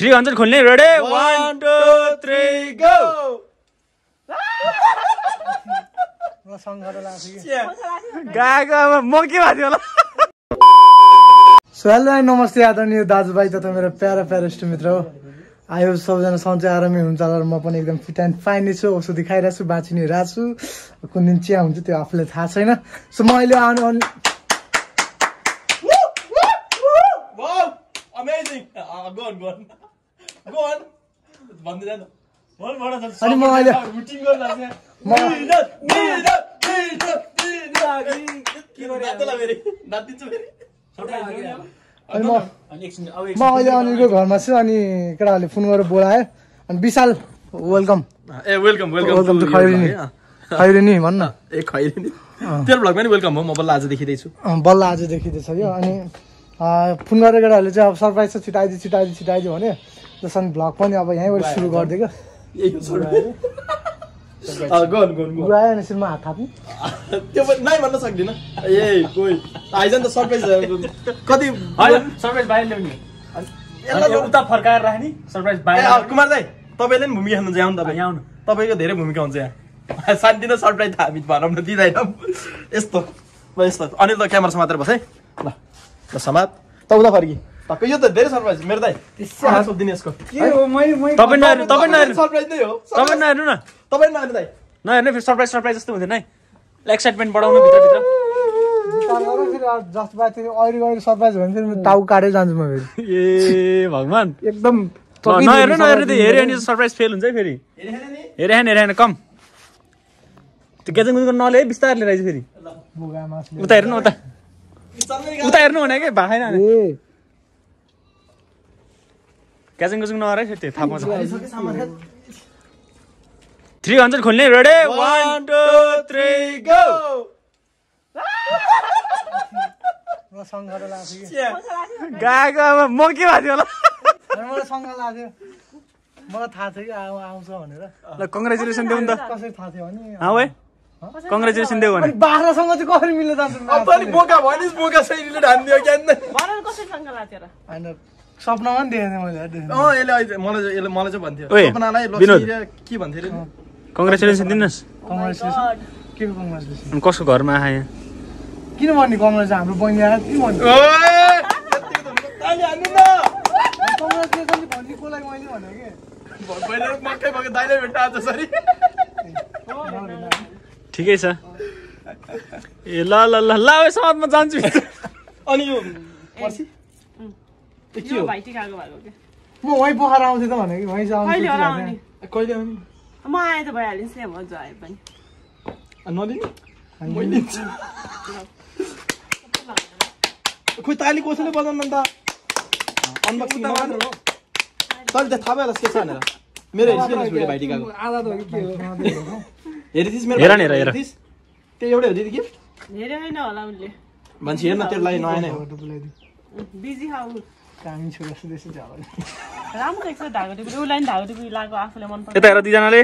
Three hundred खोल्ने? Ready one two three go गएको अब म के भएको थियो होला। सो हेलो नमस्ते आदरणीय दाजुभाइ तथा मेरो प्यारा प्यारेस्ट मित्र हो। आयो सबजना सन्चै आरामै हुन्छ होला र म पनि एकदम फिट एन्ड फाइन नै छु औषधि खाइरहेको छु बाँचिरहेको छु कुन दिन चिया हुन्छ त्यो आफूलाई थाहा छैन। सो म अहिले आउनु अनि अमेजिङ भन्दै जानु अनि म अहिले म नाच्दैला फेरि नाचिदिन्छु फेरि अनि म म अहिले अनिलको घरमा छु अनि केटाहरूले फोन गरेर बोलायो अनि Vishal welcome A welcome welcome welcome to Khaireni Khaireni भन्न ए खैरे नि तेरो भ्लगमा नि वेलकम हो म बल्ल आज देखिँदैछु अँ, बल्ल आज देखिँदैछ यो अनि फोन गरेर केटाहरूले चाहिँ अब सरप्राइज चाहिँ छिटाइदियो छिटाइदियो छिटाइदियो भने अनि भ्लग पनि अब यहीँबाट सुरु गरिदिएको। अन सिरमा हात थाप्ने। त्यो पनि नाइ भन्न सक्दिनँ। ए कोही। आइज नि त सरप्राइज कति होइन सरप्राइज बाहिर ल्याउने अनि उता फर्काएर राख्ने सरप्राइज ए, बाहिर अँ, कुमार दाई तपाईँले नि भूमिका खेल्नु आउनु तपाईँ। यहाँ आउनु। तपाईँको धेरै भूमिका हुन्छ यहाँ। शान्ति न सरप्राइज हामी भनौँ न दिँदैन। यस्तो। यस्तो। अनिल त क्यामेरा समातेर बस है। ल ल समात त उता फर्की। टक्कै यो त धेरै सरप्राइज मेरो दाई हात सोधिदिने यसको तपाईँ नहेर्नु तपाईँ नहेर्नु सरप्राइज नै हो तपाईँ नहेर्नु न तपाईँ नहेर्नु दाई नहेर्नु फेरि सरप्राइज सरप्राइज जस्तो हुँदैन है एक्साइटमेन्ट बढाउनु भित्रभित्र फेरि बात फेरि अहिले गएर सरप्राइज भने फेरि टाउ काटेर जान्छु म फेरि ए भगवान् एकदम नहेर्नु नहेर्नु त्यो हेऱ्यो भने सरप्राइज फेल हुन्छ है फेरि हेरे हेरे कम त्यो गेजङ नले बिस्तारले रहेछ फेरि बुगा मासुले उता हेर्नु उता उता हेर्नु भने कि भाएन ए ग्याजङ गुजङ नगर फेरि त्यो थाहा पाउँछ। थ्री हन्ड्रेड खोल्ने ready one two three go गएको अब म के भएको थियो होला? अनि मलाई सँग लाग्थ्यो मलाई थाहा थियो कि अब आउँछ भनेर। ल कङ्ग्रेचुलेसन देऊ नि त। कसरी थाहा थियो भने? हाँ भाइ कङ्ग्रेचुलेसन देऊ भने। बाख्रासँग चाहिँ कसरी मिल्न जान्छ? बोका बोका शैलीले ढानिदियो होइन। सपनामा पनि देखेको थिएँ मैले अँ यसले अहिले मलाई चाहिँ- यसले मलाई चाहिँ भन्थ्यो। सपनालाई के भन्थ्यो अरे कङ्ग्रेचुलेसन दिनुहोस्। कङ्ग्रेचुलेसन के को कङ्ग्रेचुलेसन कसको घरमा आए यहाँ किन भन्ने कङ्ग्रेस हाम्रो बहिनी आएर के भन्ने? कङ्ग्रेचुलेसन भन्ने कसलाई मैले भने ठिकै छ। ए ल ल ल ल अब समाज म जान्छु। अनि यो पर्सि त्यो के हो भाइटिकाको भएको के म वहीँ पोखरा आउँथेँ त भने कि वहीँ आउँछु आउने? कहिले आउने? म आए त भइहालिन्छ नि मजा आए पनि। आ, नलिने? खोइ ताली कसैले बजाउनु अन्त अनबक्सिङ मात्र हो। तैँले त थाहा भयो के छ भनेर मेरो हेरिस भिडियो भाइटिकाको। आधा त हो कि के हो? हेरिदिस् मेरो हेर न, हेर, हेर। हेरिदिस्? त्यो एउटै हो दिदी गिफ्ट होइन होला उसले मान्छे हेर्न लागि नयाँ नै हो बिजी खाऊ राम्रो देख्छ ढाको टिप्री उसलाई लगाएको आफूलाई मन पर्छ यता हेर दुईजनाले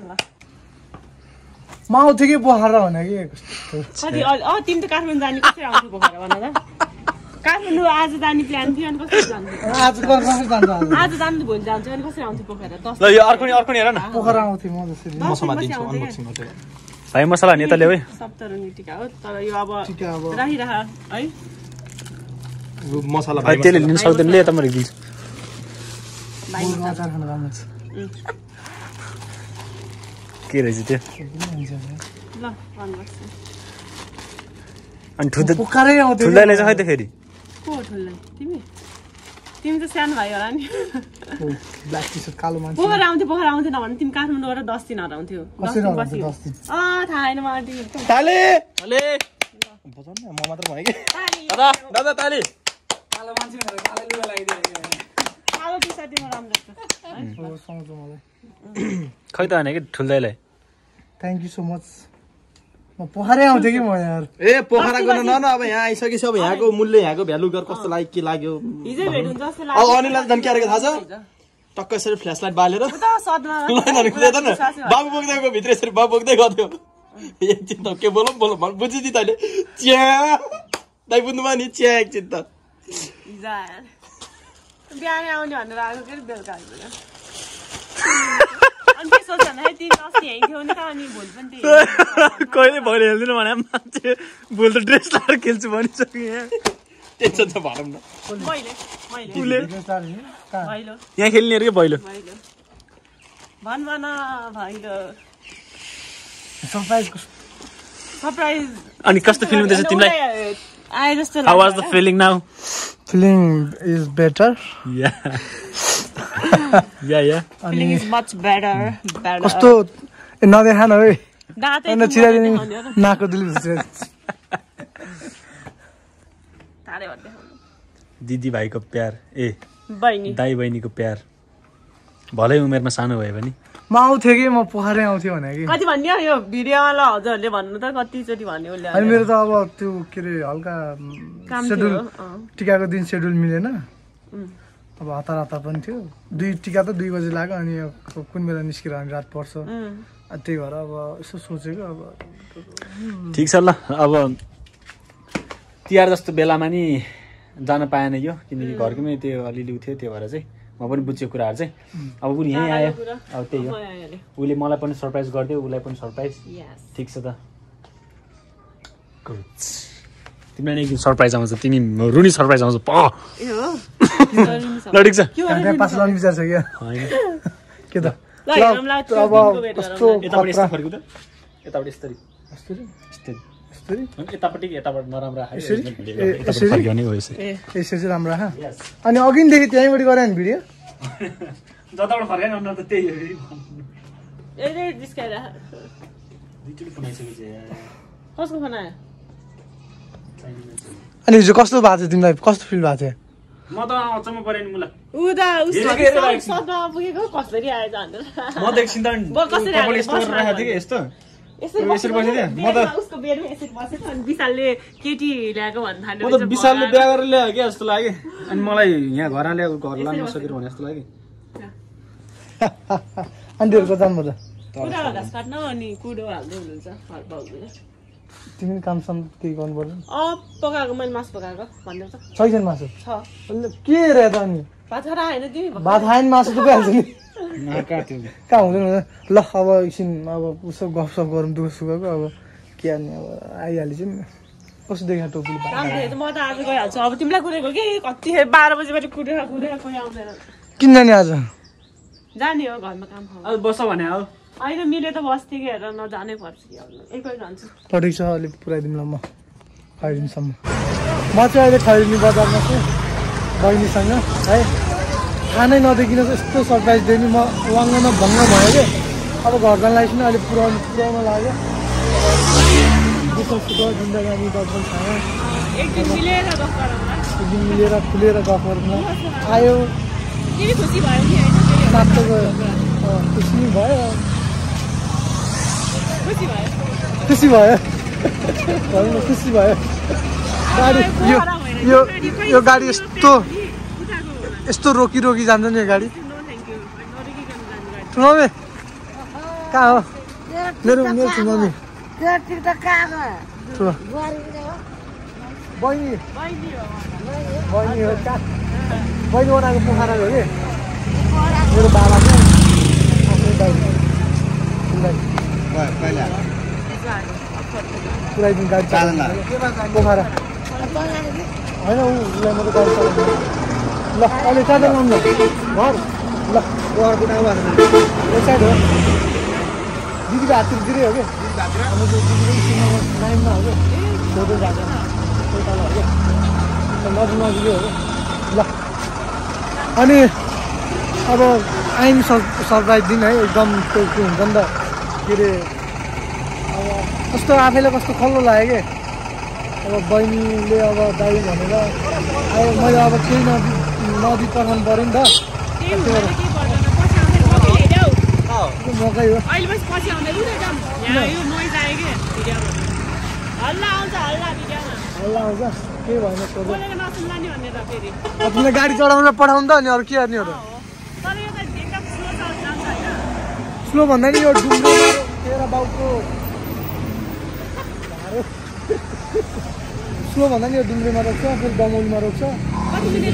ल म आउँथेँ कि कि तिमी त काठमाडौँ जाने कसरी काठमाडौँ आज जाने प्लान थियो अनि कसरी आज जान्छ जानु भोलि जान्थ्यो अनि कसरी पोखरा ल यो अर्को अर्को हेर न पोखरा म भाइ मसला नि यता ल्याऊ है। सप्तरङ्गी टिका हो तर यो अब टिका अब। राखिरह है। यो मसला भाइ त्यसले लिनु सक्दैन ले यता म रिदिन्छु भाइ मुर्गा अचार खान राम्रो छ। के रहेछ त्यो? अनि ठुलो पोखरै आउँथ्यो ठुल्दै ल्याएछ खै त फेरि? तिमी त सानो भाइ होला नि। पोखरा आउँथ्यो पोखरा आउँथेन भने तिमी काठमाडौँ गएर दस दिन हराउँथ्यो? अँ थाहा छैन मलाई तिमीहरूको ताली! अले बजाउनु न म मात्र भने कि। ताली। दादा दादा ताली! कालो टी सर्ट तिम्रो राम्रो देख्छ है? हो, सुहाउँछ मलाई। खै त भने कि ठुल्दैलाई थ्याङ्क यू सो मच म पोखरै आउँथेँ कि म यार ए पोखरा गर्न न न अब यहाँ आइसकेपछि अब यहाँको मूल्य यहाँको भ्यालु गर कस्तो लाग्यो के लाग्यो? हिजै भेट हुन्छ जस्तो अब अनिललाई झन् के गरेको थाहा छ? टक्क यसरी फ्ल्यास लाइट बालेर न बाबु बोक्दै गएको भित्र यसरी बाबु बोक्दै थियो एकछिन त के बोलौँ बोलौँ भन बुझिदि तैँले। चिया! दाइ बुझ्नुमा नि चिया एकछिन त बिहान आउने भनेर आएको के बेलुका भोलि कहिले भएर हेल्दिनँ भने मान्छे भोलि त ड्रेस लगाएर खेल्छु भनिसक्यो यहाँ टेन्सन त भनौँ न भैलो यहाँ खेल्ने अरे के भैलो भैलो भैलो अनि कस्तो फिल हुँदैछ तिमीलाई आए जस्तो हाउ वाज द लाग्यो फिलिङ नाउ फिलिङ बेटर कस्तो ए नदेखा न है चिराइदिने। नाको दिली। दिदी भाइको प्यार ए बहिनी दाई बहिनीको प्यार भलै उमेरमा सानो भए पनि म आउँथेँ कि म पोखरै आउँथेँ भने कि कति भन्यो यो भिडियोमा ल हजुरहरूले भन्नु त कतिचोटि भन्यो उसले अनि मेरो त अब त्यो के अरे हल्का सेड्युल। टिकाको दिन सेड्युल मिलेन। अब हतार हतार पनि थियो। दुई टिका त दुई बजी लाग्यो अनि यो कुन बेला निस्केर अनि रात पर्छ। त्यही भएर अब यसो सोचेको अब। ठिक छ ल अब तिहार जस्तो बेलामा नि जान पाएन यो किनकि घरकोमै त्यो अलिअलि उ थियो त्यो भएर चाहिँ। म पनि बुझेको कुराहरू चाहिँ। अब पनि यहीँ आयो। अब त्यही हो। उसले मलाई पनि सरप्राइज गरिदियो उसलाई पनि सरप्राइज. ठिक छ त. तिमीलाई नि सरप्राइज आउँछ तिमी रुनी सरप्राइज आउँछ प छ पास विचार छ क्या के त अब कस्तो। यतापट्टि यस्तरी यसरी अनि राम्रो अघिदेखि त्यहीँबाट गरे नि भिडियो जताबाट फर्काएन अनुहार त त्यही हो अनि हिजो कस्तो भएको थियो तिमीलाई कस्तो फिल भएको थियो म त अचम्म परेँ नि मलाई ऊ त उसको हेरेको हेरेर आएको छु। सपना पुगेको कसरी आएछ भनेर म त एकछिन त गरेर बसमा राखेको थिएँ कि यस्तो? विशालले केटी ल्याएको विशालले बिहा गरेर ल्यायो क्या जस्तो लाग्यो। अनि मलाई यहाँ घर ल्याएको घर लानु सकेर भने जस्तो लाग्यो। आन्टीहरूको जानु त। कुरो हाल्दै हुनुहुन्छ तिमी पनि काम साम केही गर्नु पर्दैन अँ पकाएको मैले मासु पकाएको भनिदेऊ त छैन मासु? छ। के रे त अनि? भात आएन तिमी? भात मासु त गइहाल्छ नि कहाँ हुँदैन हुँदैन। ल अब एकछिन अब उसो गफसफ गरौँ दुःख सुखको अब के हाल्ने अब आइहालेछ नि। कस्तो देखा टोपी म त आज गइहाल्छु। अब तिमीलाई कुरेको कि? कति बाह्र बजीबाट कुरेर कुरेर कोही आउँदैन। किन जाने आज? जाने हो घरमा काम अब बस भने अब। अहिले मिले त बस्थेँ कि हेर नजानै पर्छ कि अब। एकै जान्छु ठिक छ अलिक पुऱ्याइदिउँ ल म। खैरिनसम्म म चाहिँ अहिले खैरिनी बजारमा छु। बहिनीसँग है। खानै नदेखिन यस्तो सरप्राइज दियो नि। म वाङ्गमा भङ्ग भयो कि? अब घर जानलाई पनि अलिक पुऱ्याउनु पुऱ्याउनु लाग्यो। दुःख सुख जिन्दगानी दर्पण खायो। एक दिन मिलेर खुलेर गफ गरौँ आयो। होइन? नाच्छ गयो खुसी भयो खुसी भयो भनौँ न खुसी भयो गाडी यो यो यो गाडी यस्तो यस्तो रोकी रोकी जान्छ नि यो गाडी। मम्मी कहाँ हो? मेरो मेरो ठुलो मम्मी ठुलो बहिनी बहिनी। हो बहिनी हो कहाँ बहिनी बनाएको पोखरा हो कि? मेरो बाबा चाहिँ आफ्नै दाइ पुऱ्याइदिनु गाडी पोखरा होइन ऊ उसलाई मात्रै गाडी चलाउनु ल अहिले कहाँ जानु न घर ल यो साइड हो दिदीको हाततिर दिँदै हो कि कि त्यही तल कि नजिक नजिकै हो कि ल अनि अब आइम सर सरप्राइज दिन है एकदम त्यो के हुन्छ नि त के अरे अब कस्तो आफैलाई कस्तो खल्लो लाग्यो कि? अब बहिनीले अब दाइ भनेर अब मैले अब केही नदी नदी पठाउनु पऱ्यो नि त। के मकै हो। कि? हल्ला आउँछ केही भएन तिमीलाई गाडी चढाउन पठाउनु त अनि अरू के गर्ने हो त हो तर यो त एकदम स्लो भन्दा नि यो डुङ्गोमा तेह्र बाउको? स्लो भन्दा नि यो डुम्रेमा रोक्छ फेरि डमौलीमा रोक्छ?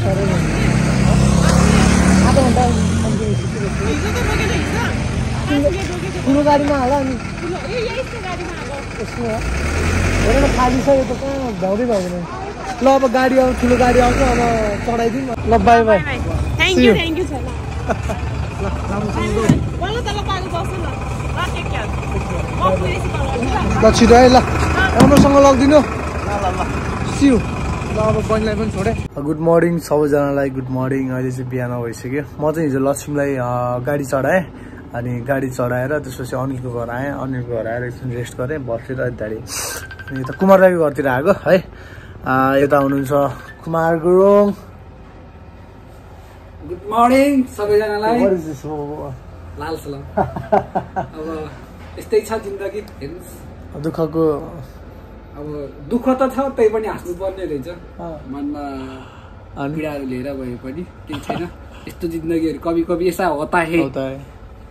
भयो। आधा घन्टा ठुलो गाडीमा हाल अनि? हेर न खाली छ यो त कहाँ भ्याउँदै भ्याउँदैन ल अब गाडी आउँछ ठुलो गाडी आउँछ अब चढाइदिउँ। न। ल bye bye. Thank you. Thank you छ ल बल्ल तल पाएको बस्छ न ल टेक केयर म पुलिस कल ल छिटो है ल। राम्रोसँग लगिदिनु। सिउ ल अब बहिनीलाई पनि छोडेँ। गुड मर्निङ सबैजनालाई। Good morning. अहिले चाहिँ बिहान भइसक्यो। म चाहिँ हिजो लक्ष्मीलाई गाडी चढाएँ। अनि गाडी चढाएर त्यसपछि अनिलको घर आएँ। अनिलको घर आएर एकछिन रेस्ट गरेँ। बसेर यताखेरि अनि यता कुमार दाईको घरतिर आएको है। अँ, यता हुनुहुन्छ कुमार गुरुङ। गुड मर्निङ सबैजनालाई? लाल सलाम। अब यस्तै छ जिन्दगी। हेर्नुहोस्। दुःखको अब दुःख त छ त्यही पनि हाँस्नुपर्ने रहेछ। मनमा पीडाहरू लिएर भए पनि केही छैन। यस्तो जिन्दगीहरू कवि कवि यसा होता है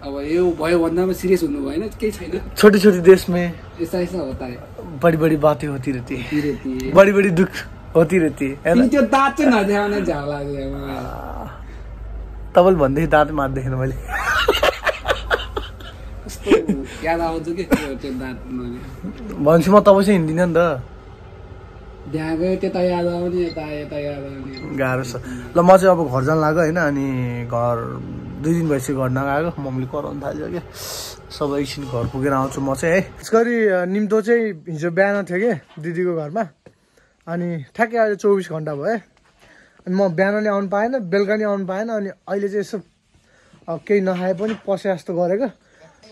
अब यो भयो भन्दामा सिरियस हुनु भएन केही छैन। छोटी छोटी देश में यसा यसा होता है बड़ी बड़ी बातें होती रहती। है बड़ी बड़ी दुख होती रहती है? त्यो दाँत चाहिँ नदेखाउने मलाई। तपाईँले भन्दै दाँत मार्दैन मैले। याद आउँछ कि त्यो दाँत। भन्छु म तपाईँ चाहिँ हिँड्दिनँ नि त त्यहाँ गयो त्यता याद आउने यता यता याद आउने गाह्रो छ ल म चाहिँ अब घर जान लाग्यो होइन अनि घर दुई दिन भइसक्यो घर नगएको मम्मीले कराउनु थाल्यो क्या सबै एकछिन घर पुगेर आउँछु म चाहिँ है। यस गरी निम्तो चाहिँ हिजो बिहान थियो कि दिदीको घरमा। अनि ठ्याक्कै अहिले चौबिस घन्टा भयो। है अनि म बिहान नि आउनु पाएन बेलुका नि आउनु पाएन। अनि अहिले चाहिँ यसो केही नखाए पनि पसे जस्तो गरेको।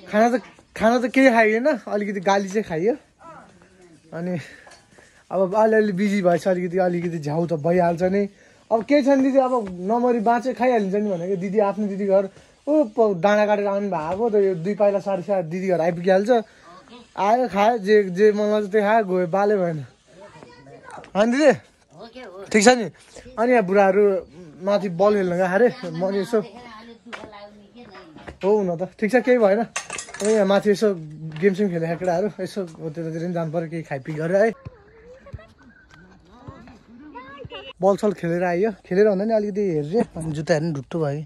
खाना त खाना त केही खाइएन अलिकति गाली चाहिँ खाइयो। अनि अब अलिअलि बिजी भएछ अलिकति अलिकति झ्याउ त भइहाल्छ नै। अब केही छैन दिदी अब नमरी बाँचे खाइहालिन्छ नि भनेको। दिदी आफ्नो दिदी घर ऊ डाँडा काटेर आउनु भएको त यो दुई पाइला साढे सात दिदी घर आइपुगिहाल्छ। आयो खायो जे जे लाग्छ त्यो खायो गयो बाले भएन। अनि दिदी ठिक छ नि? अनि यहाँ बुढाहरू माथि बल खेल्न गएको अरे म यसो हो हुन त। ठिक छ केही भएन? अब यहाँ माथि यसो गेम सेम खेलेका केटाहरू यसो हो त्यतातिर पनि जानु पऱ्यो केही खाइपिक गरेर है। बल सल खेलेर आइयो। खेलेर भन्दा नि अलिकति हेरेँ अनि जुत्ताहरू पनि ढुट्टो भयो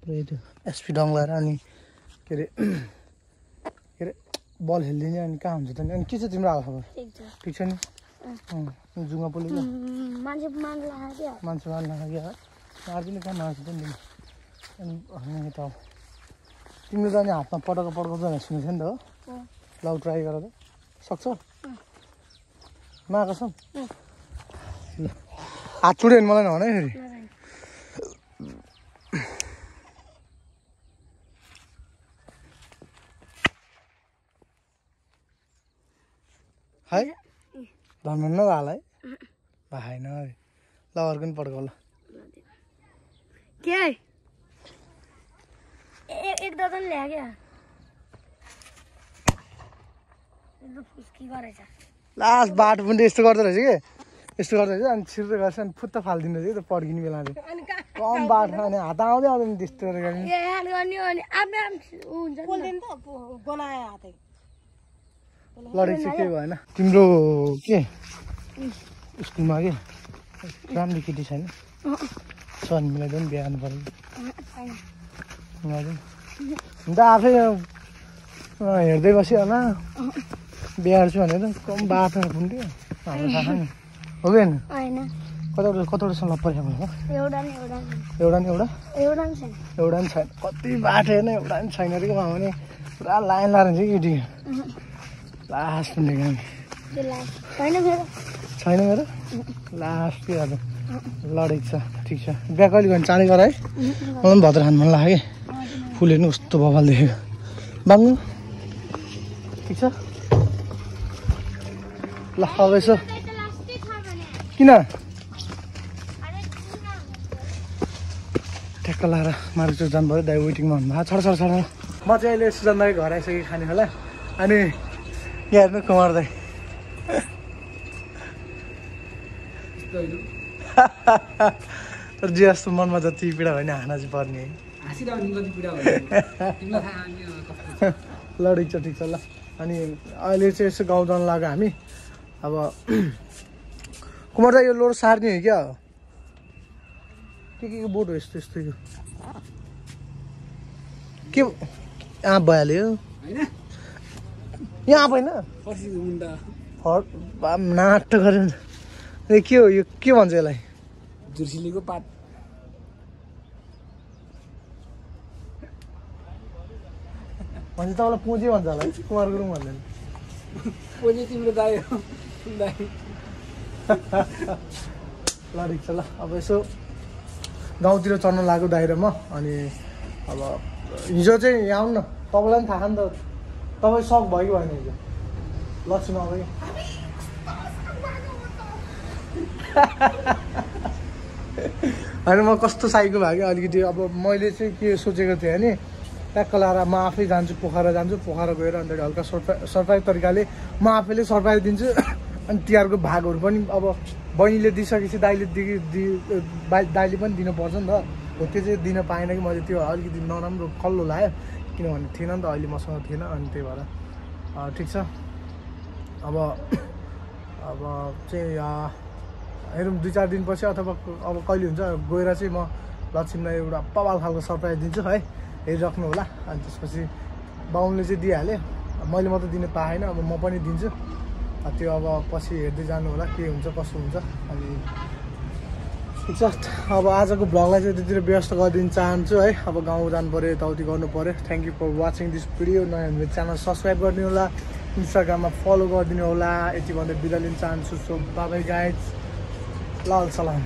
कि। त्यो एसपी डङ्लाएर अनि के अरे के अरे बल खेलिदिने अनि कहाँ हुन्छ त नि अनि के छ तिम्रो हाल खबर? ठिक छ। ठिक छ नि? जुङ्गा उम्, मान्छे मान्छे मार्न लाग्यो मार्दिनँ कहाँ मार्छ त नि तिमी अनि अनि त अब। तिम्रो त अनि हातमा पटक पड्काउँछ भनेर सुनेको थियो नि त हो। ल ट्राई गर त। सक्छौ? मा कसम ल। हात चुड्यो भने मलाई नभन है फेरि। है? भन्नु न हाल है। अरे ल अर्को पनि पड्काउ ल। के एक दर्जन ल्यायो क्या एकदम फुस्की गरेछ लास्ट बाटो पनि त यस्तो गर्दो रहेछ कि? यस्तो गर्दो रहेछ अनि छिर्दै गर्छ अनि फुत्त फालिदिनु रहेछ कि त पड्किने बेला चाहिँ। कम बाटो अनि हात आउँदै आउँदैन त्यस्तो गरेर गर्ने। लडेको चाहिँ केही भएन। तिम्रो के? स्कुलमा के? राम्रो केटी छैन? छ नि मिलाइदियो नि बिहा गर्नु पऱ्यो अन्त आफै हेर्दै बस्यो होला। बिहा गर्छु भनेर कम बाटो पुग्थ्यो हाम्रो थाहा नि हो कि होइन? कतावटा कतावटासम्म होला एउटा नि एउटा नि एउटा। नि एउटा? एउटा नि छैन। एउटा पनि छैन। कति बाटो हेर्न एउटा पनि छैन अरे भने पुरा लाइन लाएर हुन्छ कि केटी? लास्ट पुग्ने काम मेरो। छैन मेरो? लास्ट के अब लडेको छ। ठिक छ। बिहा कहिले गर्ने? चाँडै गर है। मलाई पनि भद्र खानु मन लाग्यो कि? फुल हेर्नु कस्तो बबाल देखेको बाङ्गु ठिक छ ल अब यसो किन ठ्याक्क लाएर मार्केट जानु पऱ्यो दाइ वेटिङमा हुनुभएको छ छोड छोड छोड म चाहिँ अहिले सुजन दाई घर आइसकेँ खाने होला अनि यहाँ हेर्नु कुमार दाई तर जे जस्तो मनमा जति पीडा भयो नि हाँना चाहिँ पर्ने है हाँसिरहने कति ल ठिक छ। ठिक छ ल। अनि अहिले चाहिँ यसो गाउँ जानु लाग्यो हामी। अब कुमार दाई यो लोड सार्ने हो क्या? के के को बोट हो यस्तो यस्तो यो? के आँप भइहाल्यो? यहाँ आँप होइन? नाटक गरेर के हो यो? के भन्छ यसलाई? पात। भन्छ तपाईँलाई पुँजी भन्छ होला कुमार गुरुङ भन्दैन पछि तिम्रो हो दाइ ल ठिक छ ल अब यसो गाउँतिर चढ्न लाग्यो दाइरोमा अनि अब हिजो चाहिँ यहाँ आउनु न तपाईँलाई पनि थाहा नि त तपाईँ सक भयो कि भएन हिजो लक्ष्मी अगाडि होइन म कस्तो साइको भयो कि अलिकति अब मैले चाहिँ के सोचेको थिएँ नि ट्याक्क लाएर म आफै जान्छु पोखरा जान्छु पोखरा गएर अन्त हल्का सरप्राइज सरप्राइज तरिकाले म आफैले सरप्राइज दिन्छु। अनि तिहारको भागहरू पनि अब बहिनीले दिइसकेपछि दाइले दि दाइले पनि दिनुपर्छ नि त। हो त्यो चाहिँ दिन पाएन कि मैले त्यो अलिकति नराम्रो कल्लो लाग्यो किनभने थिएन नि त अहिले मसँग थिएन अनि त्यही भएर। ठिक छ। अब अब चाहिँ हेरौँ दुई चार दिनपछि अथवा अब कहिले हुन्छ गएर चाहिँ म लक्ष्मीलाई एउटा पवाल खालको सरप्राइज दिन्छु है। हेरिराख्नु होला। अनि त्यसपछि बाहुनले चाहिँ दिइहाल्यो मैले मात्रै दिन पाएन अब म पनि दिन्छु। त्यो अब पछि हेर्दै जानु होला के हुन्छ कसो हुन्छ। अनि छ अब आजको भ्लगलाई चाहिँ त्यतिर व्यस्त गरिदिन चाहन्छु है। अब गाउँ जानु पऱ्यो यताउति पऱ्यो thank you for watching this video नयाँ भने च्यानल सब्सक्राइब गरिदिनु होला। इन्स्टाग्राममा फलो गरिदिनु होला। यति भन्दै बिदा लिन चाहन्छु। सो बाबाई गाइड्स लाल सलाम।